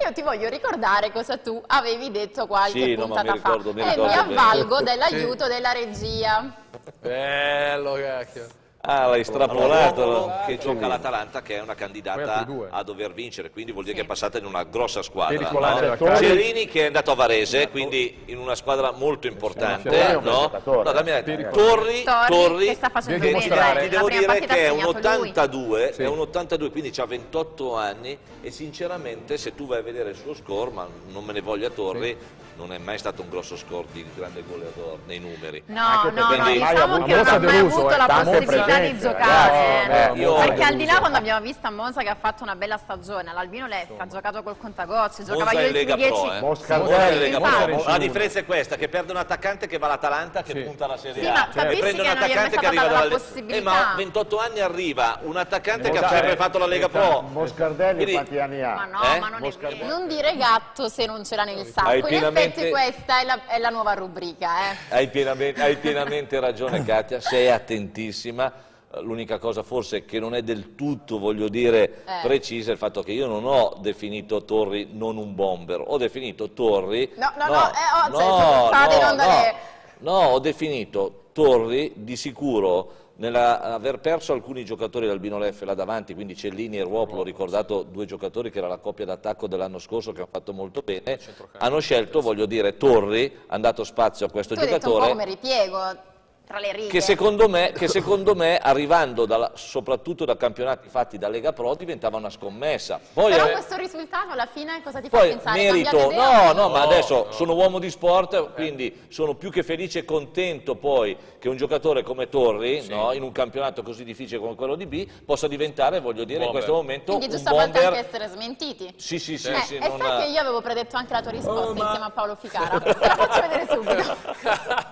Io ti voglio ricordare cosa tu avevi detto qualche Sì, no, ma puntata mi ricordo, fa mi e mi ricordo avvalgo dell'aiuto della regia. Bello, cacchio. Ah, l'hai estrapolato. L'uomo che gioca l'Atalanta che è una candidata a dover vincere, quindi vuol dire Sì. che è passata in una grossa squadra. No? Cerini che è andato a Varese, quindi in una squadra molto importante. No? No, dammi la- Pericoloso. Torri, Torri, Torri, che sta facendo ti la devo dire che è un segnato lui. 82, Sì. è un 82, quindi ha 28 anni e sinceramente se tu vai a vedere il suo score, ma non me ne voglia Torri, non è mai stato un grosso score di grande goleador nei numeri. No, Anche no, no, diciamo che non ha mai deluso, avuto eh, la possibilità di giocare. ragazzi, io- Perché al di là quando abbiamo visto a Monza che ha fatto una bella stagione, l'Albino Leffe ha giocato col Contagozzi, giocava Monza gli è ultimi Lega 10 Pro, eh. Moscardelli. Monza è Lega. Pro. La differenza è questa, che perde un attaccante che va all'Atalanta, che Sì. punta alla Serie Sì, A. ma e capisci prende un attaccante che arriva la dalla possibilità. Eh, ma a 28 anni arriva un attaccante che ha sempre fatto la Lega Pro. Moscardelli quanti anni ha? Ma no, Eh? ma non è vero. Non dire gatto se non ce l'ha nel sacco. In effetti questa è la, la nuova rubrica, eh. Hai pienamente, hai pienamente ragione Katia, sei attentissima. L'unica cosa forse che non è del tutto, voglio dire, Eh. precisa è il fatto che io non ho definito Torri non un bomber, ho definito Torri... No, no, no, eh, oh, cioè, state non dare- no, ho definito Torri di sicuro nell'aver perso alcuni giocatori d'Albino Leffe là davanti, quindi Cellini e Ruopolo, ho ricordato due giocatori che era la coppia d'attacco dell'anno scorso che hanno fatto molto bene, hanno scelto, voglio dire, Torri, ha dato spazio a questo Tu hai detto un po' giocatore come ripiego tra le righe. che secondo me, che secondo me arrivando dalla- soprattutto da campionati fatti da Lega Pro diventava una scommessa. Poi, Però eh, questo risultato alla fine cosa ti fa poi pensare? merito, idea? no, no, ma adesso sono uomo di sport, quindi sono più che felice e contento poi che un giocatore come Torri, no, in un campionato così difficile come quello di B, possa diventare, voglio dire, in Bomber. questo momento Quindi un giusto a volte bomber. anche essere smentiti. Sì, sì, sì, Eh, sì, e non- sai che io avevo predetto anche la tua risposta Oh, ma- insieme a Paolo Ficara. Te la faccio vedere subito.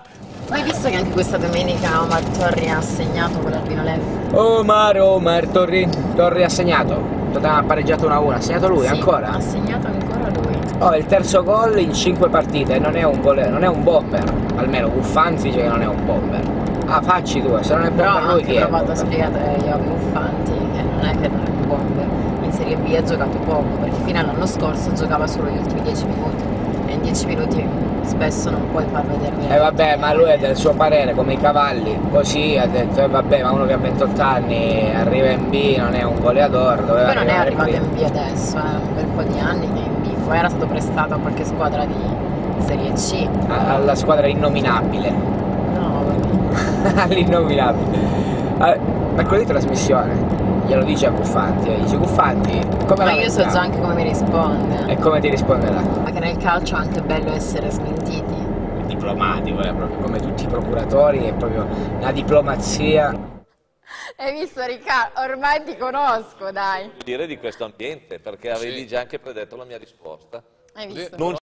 Hai visto che anche questa domenica Omar Torri ha segnato con l'Albino Leffe? Omar, Omar, Torri, Torri ha segnato. Ha pareggiato 1-1, ha segnato lui Sì, ancora? Ha segnato ancora lui. Oh, il terzo gol in 5 partite, non è un gol, non è un bomber. Almeno Buffanti dice che non è un bomber. Ah, facci tu, se non è Però bomber ho lui chi è? provato a spiegare io a Buffanti che non è che non è un bomber. In Serie B ha giocato poco, perché fino all'anno scorso giocava solo gli ultimi 10 minuti. E in 10 minuti spesso non puoi far vedere Eh vabbè, ma lui è del suo parere, come i cavalli, così ha detto, eh vabbè, ma uno che ha 28 anni arriva in B, non è un goleador, doveva Poi non è arrivato prima. in B adesso, è un bel po' di anni che è in B. Poi era stato prestato a qualche squadra di Serie C. Alla squadra innominabile. No, vabbè. all'innominabile. Ah, mercoledì trasmissione, glielo dice a Buffanti, eh, dice Buffanti, come Ma la io so mettiamo?" già anche come mi risponde. E come ti risponderà? Ma che nel calcio è anche bello essere smentiti. Diplomatico, è proprio come tutti i procuratori, è proprio la diplomazia. Hai visto Riccardo? Ormai ti conosco, dai. dire di questo ambiente, perché avevi già anche predetto la mia risposta. Hai visto? Non